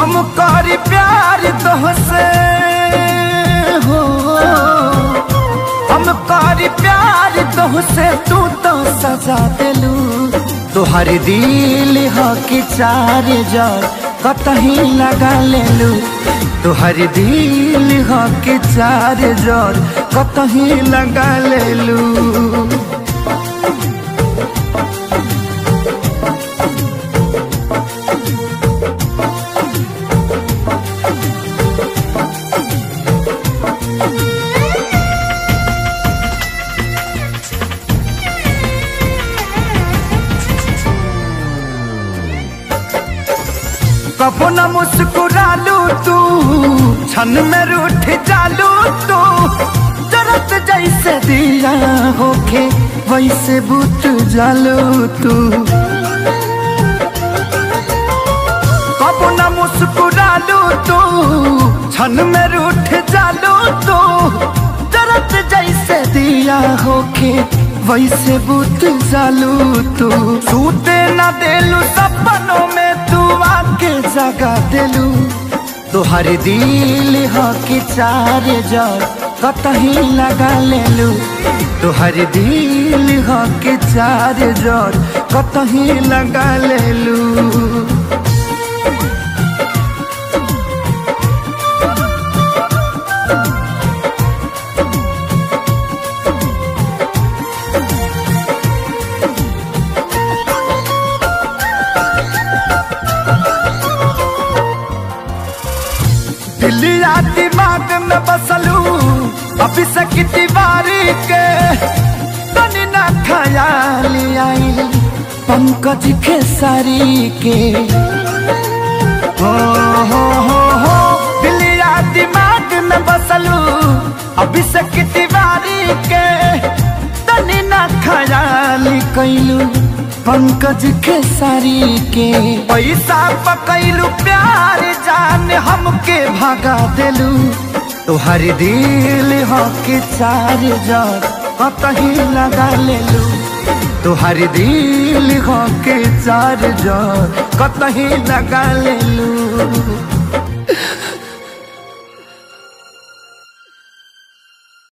हम करी प्यार तोहसे हो। हम करी प्यार तोहसे तू तो सजा दिलू। तोहर दिल ह कि चार जर कतही लगा लेलू। तोहर दिल ह कि चार जर कतही लगा लेलू। कबो न मुस्कुरालू तू, छन में रूठ जालू तू। जरत जैसे दिया होके वैसे बुत जालू तू। कबो न मुस्कुरालू तू, छन में रूठ जालू तू। जरत जैसे दिया होके वैसे बुत जालू तू। सूते न देलू सपनों में जगा देलू। तोहर दिल ह कि चार जर कतही लगा लेलू। तोहर दिल ह कि चार जर कतही लगा लेलू। दिलिया दिमाग में बसलू। अभी से कितनी बारी के तनी ना ख्याल आई पंकज खेसारी के। हो हो हो हो दिलिया दिमाग में बसलू। अभी से कितनी बारी के तनी ना ख्याल कैलू पंकज खेसारी के। पैसा पकैलू प्यार जान हमके भगा देलू। तोहर दिल हो के चार जर कतही लगा लेलू। तोहर दिल हो के चार जर कतही लगा लेलू।